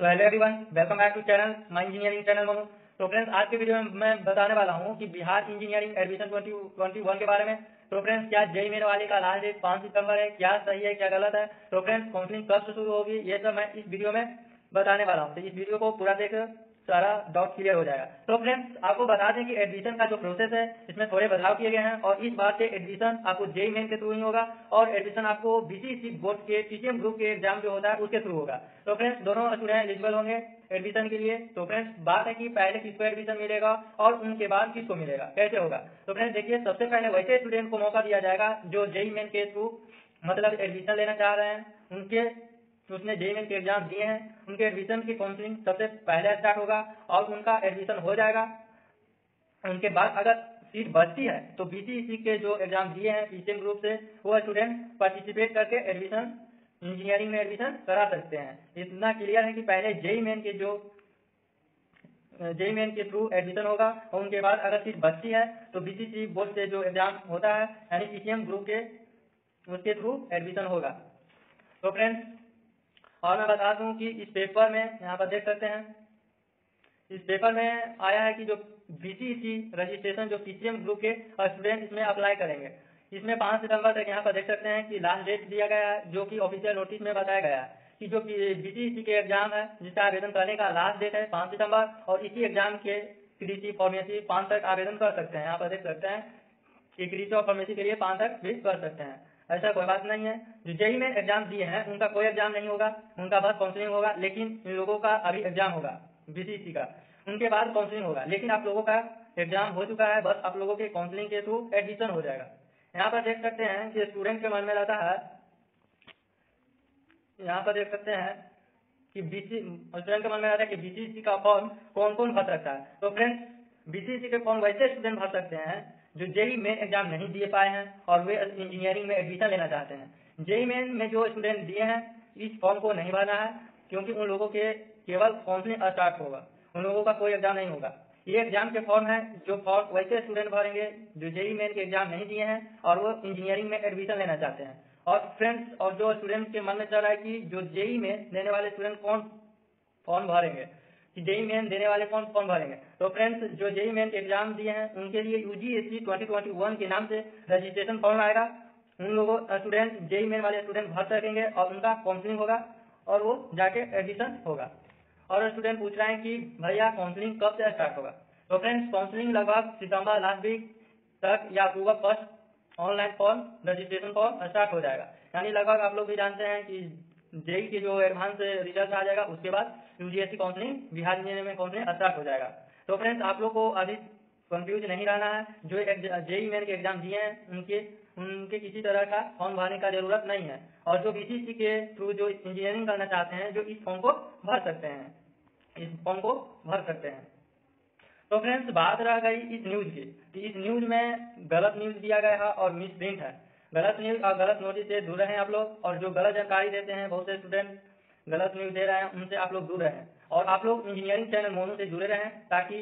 तो hello everyone welcome back to channel my engineering channel Manu तो friends आज के वीडियो में मैं बताने वाला हूँ कि बिहार इंजीनियरिंग एडमिशन 2021 के बारे में। तो फ्रेंड्स क्या जय मेरे वाले का लास्ट डेट पाँच सितंबर है? क्या सही है, क्या गलत है? तो फ्रेंड्स काउंसलिंग कब शुरू होगी। ये सब मैं इस वीडियो में बताने वाला हूँ। तो इस वीडियो को पूरा देख सारा डाउट क्लियर हो जाएगा। तो फ्रेंड्स आपको बता दें कि एडमिशन का जो प्रोसेस है, इसमें थोड़े बदलाव किए गए हैं और इस बार से एडमिशन आपको जेई मेन के थ्रू ही होगा और एडमिशन आपको बीसीसी बोर्ड के टीसीएम ग्रुप के एग्ज़ाम जो होता है, उसके थ्रू होगा। तो फ्रेंड्स दोनों स्टूडेंट एलिजिबल होंगे एडमिशन के लिए। तो फ्रेंड्स बात है कि पहले किसको एडमिशन मिलेगा और उनके बाद किसको मिलेगा, कैसे होगा? तो फ्रेंड्स देखिए, सबसे पहले वैसे स्टूडेंट को मौका दिया जाएगा जो जेई मेन के थ्रू मतलब एडमिशन लेना चाह रहे हैं, उनके उसने जेई मेन के एग्ज़ाम दिए हैं, उनके एडमिशन की काउंसलिंग सबसे पहले स्टार्ट होगा और उनका एडमिशन हो जाएगा। उनके बाद अगर सीट बचती है तो बीसीसी के जो एग्ज़ाम दिए हैं पीसीएम ग्रुप से, वो स्टूडेंट पार्टिसिपेट करके एडमिशन इंजीनियरिंग में एडमिशन करा सकते हैं। इतना क्लियर है कि पहले जेई मेन के जो, जेई मेन के थ्रू एडमिशन होगा और उनके बाद अगर सीट बचती है तो बीसीसी बोर्ड से जो एग्ज़ाम होता है, यानी पीसीएम ग्रुप के, उसके थ्रू एडमिशन होगा। तो फ्रेंड्स और मैं बता दूँ कि इस पेपर में, यहाँ पर देख सकते हैं, इस पेपर में आया है कि जो बीसीसी रजिस्ट्रेशन जो पीसीएम ग्रुप के स्टूडेंट इसमें अप्लाई करेंगे। इसमें पाँच सितंबर तक यहाँ पर देख सकते हैं कि लास्ट डेट दिया गया है, जो कि ऑफिशियल नोटिस में बताया गया है कि जो बीसीसी के एग्ज़ाम है, जिसका आवेदन करने का लास्ट डेट है पाँच सितंबर, और इसी एग्ज़ाम के कृषि फॉर्मेसी पाँच तक आवेदन कर सकते हैं। यहाँ पर देख सकते हैं कि कृषि और फार्मेसी के लिए पाँच तक भी कर सकते हैं। ऐसा कोई बात नहीं है। जो जेई में एग्ज़ाम दिए हैं, उनका कोई एग्ज़ाम नहीं होगा, उनका बस काउंसलिंग होगा, लेकिन इन लोगों का अभी एग्ज़ाम होगा बीसीसी का। उनके बाद काउंसलिंग होगा, लेकिन आप लोगों का एग्ज़ाम हो चुका है, बस आप लोगों के काउंसलिंग के थ्रू एडमिशन हो जाएगा। यहाँ पर देख सकते हैं कि स्टूडेंट के मन में रहता है, यहाँ पर देख सकते हैं कि स्टूडेंट के मन में रहता है कि बीसीसी का फॉर्म कौन कौन भर सकता है। तो फ्रेंड्स बीसीसी के फॉर्म वैसे स्टूडेंट भर सकते हैं जो जेई मेन एग्ज़ाम नहीं दिए पाए हैं और वे इंजीनियरिंग में एडमिशन लेना चाहते हैं। जेई मेन में जो स्टूडेंट दिए हैं, इस फॉर्म को नहीं भरना है, क्योंकि उन लोगों के केवल काउंसलिंग स्टार्ट होगा। उन लोगों का कोई एग्ज़ाम नहीं होगा। ये एग्ज़ाम के फॉर्म है, जो फॉर्म वैसे स्टूडेंट भरेंगे, जो जेई मेन के एग्ज़ाम नहीं दिए हैं, और वो इंजीनियरिंग में एडमिशन लेना चाहते हैं। और फ्रेंड्स और जो स्टूडेंट के मन में चल रहा है कि जो जेई में लेने वाले स्टूडेंट कौन फॉर्म भरेंगे कि जेई मेन देने वाले कौन फॉर्म भरेंगे? तो फ्रेंड्स जो जेई मेन एग्ज़ाम दिए हैं, उनके लिए यूजीएससी 2021 के नाम से रजिस्ट्रेशन फॉर्म आएगा। उन लोगों स्टूडेंट जेई मेन वाले स्टूडेंट भर सकेंगे और उनका काउंसलिंग होगा और वो जाके एडमिशन होगा। और स्टूडेंट पूछ रहे हैं कि, भैया काउंसलिंग कब से स्टार्ट होगा? तो फ्रेंड्स काउंसलिंग लगभग सितंबर लास्ट वीक तक या October first online form registration form start हो जाएगा। यानी लगभग आप लोग भी जानते हैं कि जेई के जो एडवांस रिज़ल्ट आ जाएगा, उसके बाद यूजीएससी काउंसलिंग बिहार इंजीनियरिंग में काउंसलिंग स्टार्ट हो जाएगा। तो फ्रेंड्स आप लोग को अभी कंफ्यूज नहीं रहना है। जो जेई मेन के एग्ज़ाम दिए हैं, उनके उनके किसी तरह का फॉर्म भरने का ज़रूरत नहीं है। और जो बीसीसी के थ्रू जो इंजीनियरिंग करना चाहते हैं, जो इस फॉर्म को भर सकते हैं। इस फॉर्म को भर सकते हैं। तो फ्रेंड्स बात रह गई इस न्यूज़ की। इस न्यूज़ में गलत न्यूज़ दिया गया है और मिस प्रिंट है। गलत न्यूज़ और गलत नोटिस से दूर रहें आप लोग और जो गलत जानकारी देते हैं, बहुत से स्टूडेंट गलत न्यूज़ दे रहे हैं, उनसे आप लोग दूर रहें और आप लोग इंजीनियरिंग चैनल मोनू से जुड़े रहें ताकि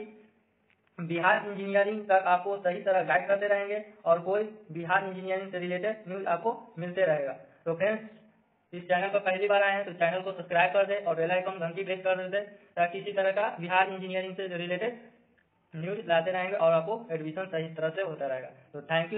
बिहार इंजीनियरिंग तक आपको सही तरह गाइड करते रहेंगे और कोई बिहार इंजीनियरिंग से रिलेटेड न्यूज़ आपको मिलते रहेगा। तो फ्रेंड्स इस चैनल पर पहली बार आए हैं तो चैनल को सब्सक्राइब कर दे और बेल आइकन घंटी प्रेस कर देते ताकि इसी तरह का बिहार इंजीनियरिंग से रिलेटेड न्यूज़ लाते रहेंगे और आपको एडमिशन सही तरह से होता रहेगा। तो थैंक यू